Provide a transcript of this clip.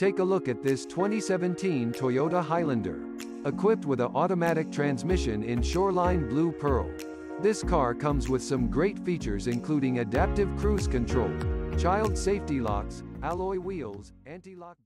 Take a look at this 2017 Toyota Highlander. Equipped with an automatic transmission in Shoreline Blue Pearl. This car comes with some great features including adaptive cruise control, child safety locks, alloy wheels, anti-lock